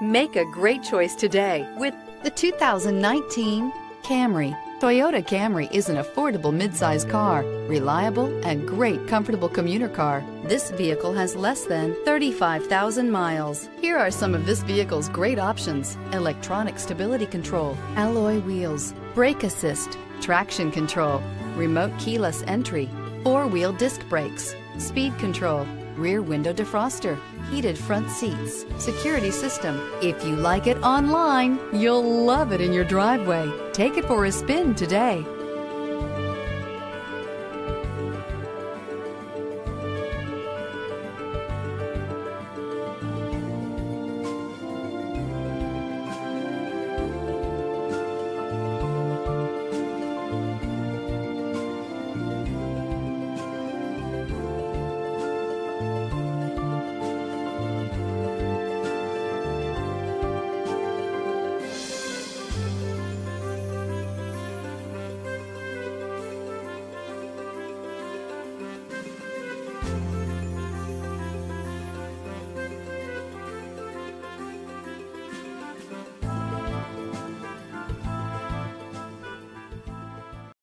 Make a great choice today with the 2019 Camry. Toyota Camry is an affordable midsize car, reliable and great comfortable commuter car. This vehicle has less than 35,000 miles. Here are some of this vehicle's great options. Electronic stability control, alloy wheels, brake assist, traction control, remote keyless entry, four-wheel disc brakes, speed control, rear window defroster, heated front seats, security system. If you like it online, you'll love it in your driveway. Take it for a spin today. Bye.